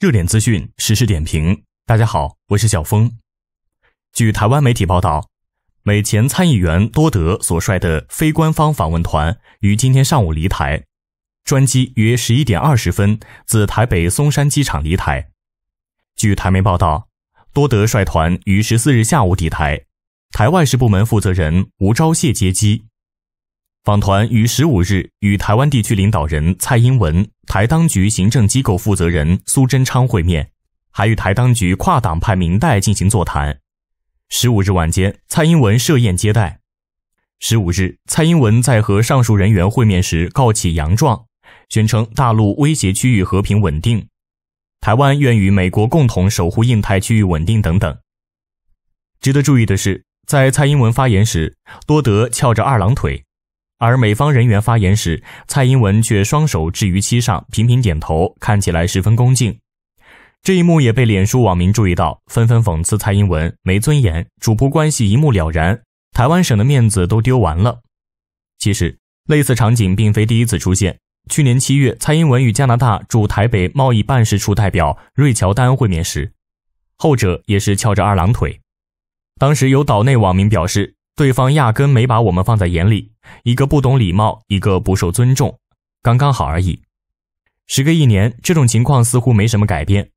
热点资讯，实时点评。大家好，我是小峰。据台湾媒体报道，美前参议员多德所率的非官方访问团于今天上午离台，专机约十一点二十分自台北松山机场离台。据台媒报道，多德率团于十四日下午抵台，台外事部门负责人吴钊燮接机。访团于十五日与台湾地区领导人蔡英文、台当局行政机构负责人苏贞昌会面，还与台当局跨党派民代进行座谈。十五日晚间，蔡英文设宴接待。十五日，蔡英文在和上述人员会面时告起洋状，宣称大陆威胁区域和平稳定，台湾愿与美国共同守护印太区域稳定等等。值得注意的是，在蔡英文发言时，多德翘着二郎腿。而美方人员发言时，蔡英文却双手置于膝上，频频点头，看起来十分恭敬。这一幕也被脸书网民注意到，纷纷讽刺蔡英文没尊严，主仆关系一目了然，台湾省的面子都丢完了。其实，类似场景并非第一次出现。去年七月，蔡英文与加拿大驻台北贸易办事处代表瑞乔丹会面时，后者也是翘着二郎腿。当时有岛内网民表示。对方压根没把我们放在眼里，一个不懂礼貌，一个不受尊重，刚刚好而已。时隔一年，这种情况似乎没什么改变。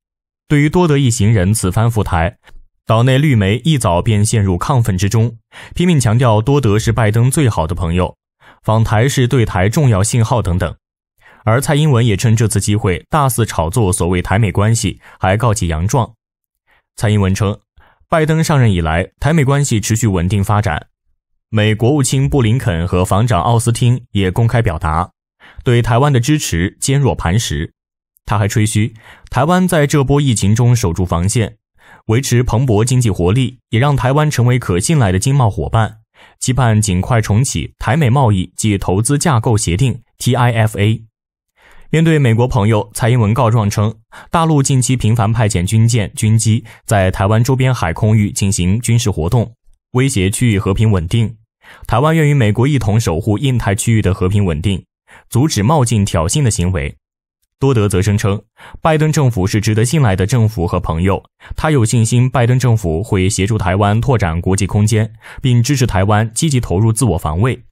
对于多德一行人此番赴台，岛内绿媒一早便陷入亢奋之中，拼命强调多德是拜登最好的朋友，访台是对台重要信号等等。而蔡英文也趁这次机会大肆炒作所谓台美关系，还告起洋状。蔡英文称，拜登上任以来，台美关系持续稳定发展。美国务卿布林肯和防长奥斯汀也公开表达对台湾的支持坚若磐石。他还吹嘘台湾在这波疫情中守住防线，维持蓬勃经济活力，也让台湾成为可信赖的经贸伙伴。期盼尽快重启台美贸易及投资架构协定 （TIFA）。面对美国朋友，蔡英文告状称，大陆近期频繁派遣军舰、军机在台湾周边海空域进行军事活动，威胁区域和平稳定。台湾愿与美国一同守护印太区域的和平稳定，阻止冒进挑衅的行为。多德则声称，拜登政府是值得信赖的政府和朋友，他有信心拜登政府会协助台湾拓展国际空间，并支持台湾积极投入自我防卫。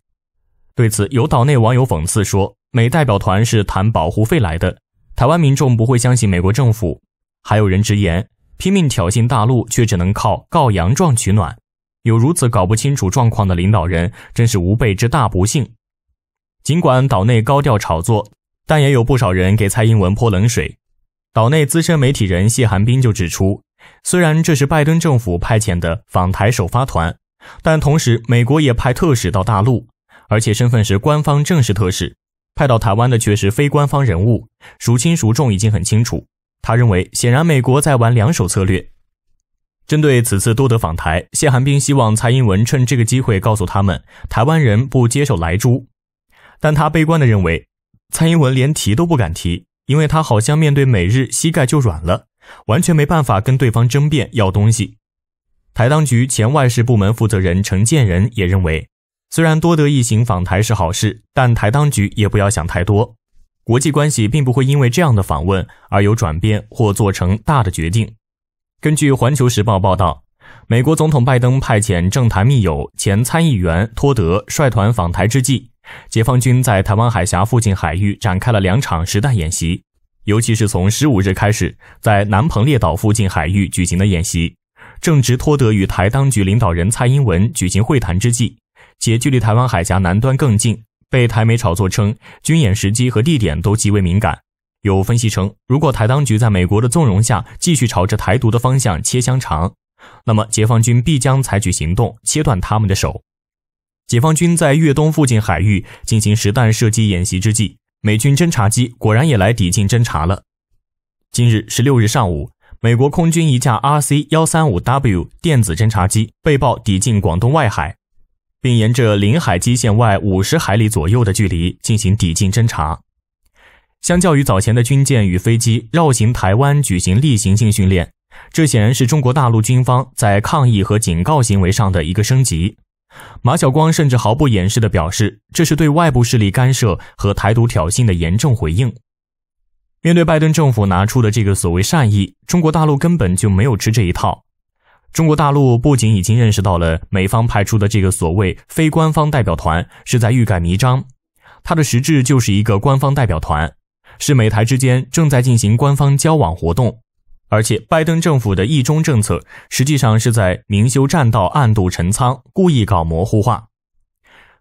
对此，有岛内网友讽刺说：“美代表团是谈保护费来的，台湾民众不会相信美国政府。”还有人直言，拼命挑衅大陆，却只能靠告洋状取暖。有如此搞不清楚状况的领导人，真是吾辈之大不幸。尽管岛内高调炒作，但也有不少人给蔡英文泼冷水。岛内资深媒体人谢寒冰就指出，虽然这是拜登政府派遣的访台首发团，但同时美国也派特使到大陆，而且身份是官方正式特使，派到台湾的却是非官方人物，孰轻孰重已经很清楚。他认为，显然美国在玩两手策略。针对此次多德访台，谢寒冰希望蔡英文趁这个机会告诉他们，台湾人不接受莱猪。但他悲观地认为，蔡英文连提都不敢提，因为他好像面对美日膝盖就软了，完全没办法跟对方争辩要东西。台当局前外事部门负责人陈建仁也认为，虽然多德一行访台是好事，但台当局也不要想太多，国际关系并不会因为这样的访问而有转变或做成大的决定。根据《环球时报》报道，美国总统拜登派遣政坛密友前参议员托德率团访台之际，解放军在台湾海峡附近海域展开了两场实弹演习。尤其是从十五日开始，在南澎列岛附近海域举行的演习，正值托德与台当局领导人蔡英文举行会谈之际，且距离台湾海峡南端更近，被台媒炒作称军演时机和地点都极为敏感。有分析称，如果台当局在美国的纵容下继续朝着台独的方向切香肠，那么解放军必将采取行动切断他们的手。解放军在粤东附近海域进行实弹射击演习之际，美军侦察机果然也来抵近侦察了。今日十六日上午，美国空军一架 RC 幺三五 W 电子侦察机被曝抵近广东外海，并沿着领海基线外五十海里左右的距离进行抵近侦察。相较于早前的军舰与飞机绕行台湾举行例行性训练，这显然是中国大陆军方在抗议和警告行为上的一个升级。马晓光甚至毫不掩饰地表示，这是对外部势力干涉和台独挑衅的严重回应。面对拜登政府拿出的这个所谓善意，中国大陆根本就没有吃这一套。中国大陆不仅已经认识到了美方派出的这个所谓非官方代表团是在欲盖弥彰，它的实质就是一个官方代表团，是美台之间正在进行官方交往活动。而且，拜登政府的一中政策实际上是在明修栈道，暗度陈仓，故意搞模糊化。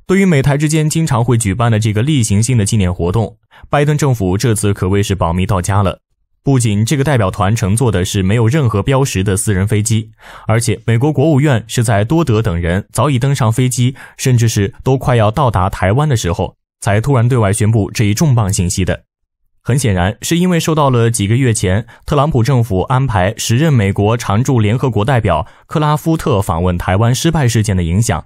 对于美台之间经常会举办的这个例行性的纪念活动，拜登政府这次可谓是保密到家了。不仅这个代表团乘坐的是没有任何标识的私人飞机，而且美国国务院是在多德等人早已登上飞机，甚至是都快要到达台湾的时候，才突然对外宣布这一重磅信息的。很显然，是因为受到了几个月前特朗普政府安排时任美国常驻联合国代表克拉夫特访问台湾失败事件的影响。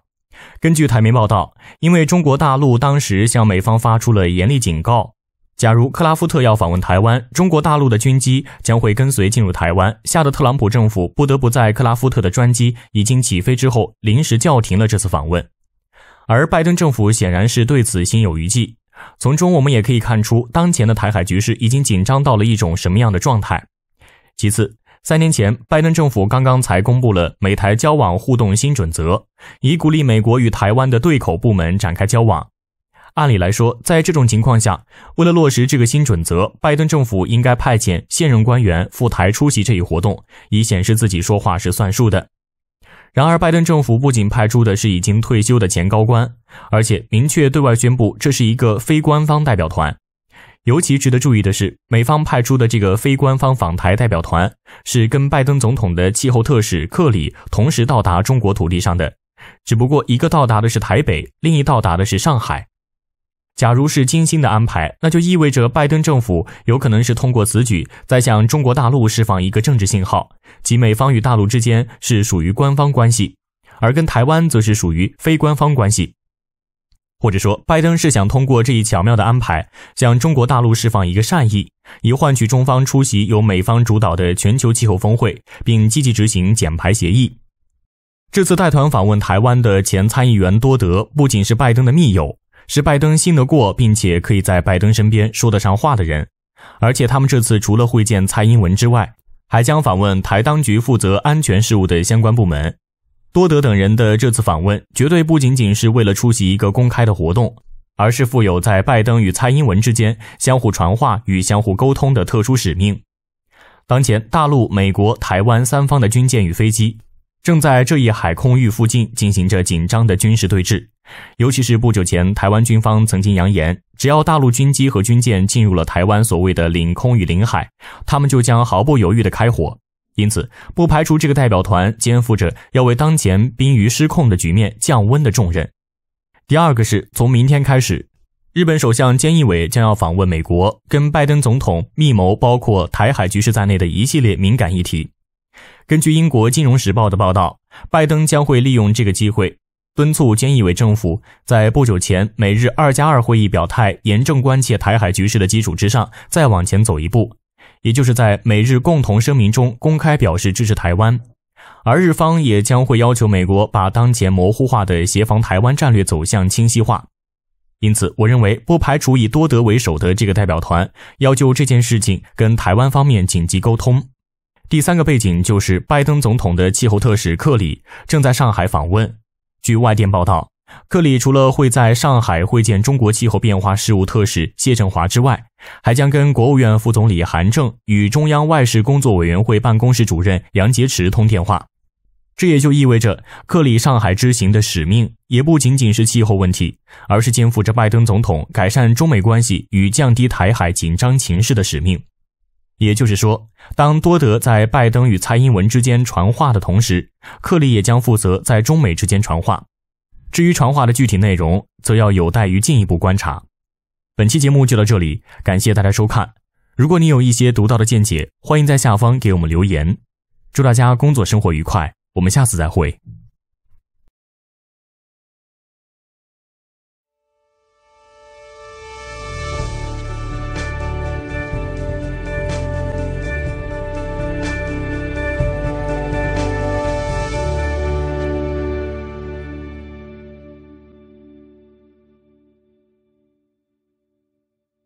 根据台媒报道，因为中国大陆当时向美方发出了严厉警告，假如克拉夫特要访问台湾，中国大陆的军机将会跟随进入台湾，吓得特朗普政府不得不在克拉夫特的专机已经起飞之后临时叫停了这次访问。而拜登政府显然是对此心有余悸。从中我们也可以看出，当前的台海局势已经紧张到了一种什么样的状态。其次，三年前，拜登政府刚刚才公布了美台交往互动新准则，以鼓励美国与台湾的对口部门展开交往。按理来说，在这种情况下，为了落实这个新准则，拜登政府应该派遣现任官员赴台出席这一活动，以显示自己说话是算数的。然而，拜登政府不仅派出的是已经退休的前高官，而且明确对外宣布这是一个非官方代表团。尤其值得注意的是，美方派出的这个非官方访台代表团是跟拜登总统的气候特使克里同时到达中国土地上的，只不过一个到达的是台北，另一到达的是上海。假如是精心的安排，那就意味着拜登政府有可能是通过此举，在向中国大陆释放一个政治信号，即美方与大陆之间是属于官方关系，而跟台湾则是属于非官方关系。或者说，拜登是想通过这一巧妙的安排，向中国大陆释放一个善意，以换取中方出席由美方主导的全球气候峰会，并积极执行减排协议。这次带团访问台湾的前参议员多德，不仅是拜登的密友。是拜登信得过，并且可以在拜登身边说得上话的人，而且他们这次除了会见蔡英文之外，还将访问台当局负责安全事务的相关部门。多德等人的这次访问，绝对不仅仅是为了出席一个公开的活动，而是负有在拜登与蔡英文之间相互传话与相互沟通的特殊使命。当前，大陆、美国、台湾三方的军舰与飞机。正在这一海空域附近进行着紧张的军事对峙，尤其是不久前，台湾军方曾经扬言，只要大陆军机和军舰进入了台湾所谓的领空与领海，他们就将毫不犹豫地开火。因此，不排除这个代表团肩负着要为当前濒于失控的局面降温的重任。第二个是从明天开始，日本首相菅义伟将要访问美国，跟拜登总统密谋包括台海局势在内的一系列敏感议题。根据英国《金融时报》的报道，拜登将会利用这个机会，敦促菅义伟政府在不久前美日二加二会议表态严正关切台海局势的基础之上，再往前走一步，也就是在美日共同声明中公开表示支持台湾，而日方也将会要求美国把当前模糊化的协防台湾战略走向清晰化。因此，我认为不排除以多德为首的这个代表团要就这件事情跟台湾方面紧急沟通。第三个背景就是拜登总统的气候特使克里正在上海访问。据外电报道，克里除了会在上海会见中国气候变化事务特使谢振华之外，还将跟国务院副总理韩正与中央外事工作委员会办公室主任杨洁篪通电话。这也就意味着，克里上海之行的使命也不仅仅是气候问题，而是肩负着拜登总统改善中美关系与降低台海紧张情势的使命。也就是说，当多德在拜登与蔡英文之间传话的同时，克里也将负责在中美之间传话。至于传话的具体内容，则要有待于进一步观察。本期节目就到这里，感谢大家收看。如果你有一些独到的见解，欢迎在下方给我们留言。祝大家工作生活愉快，我们下次再会。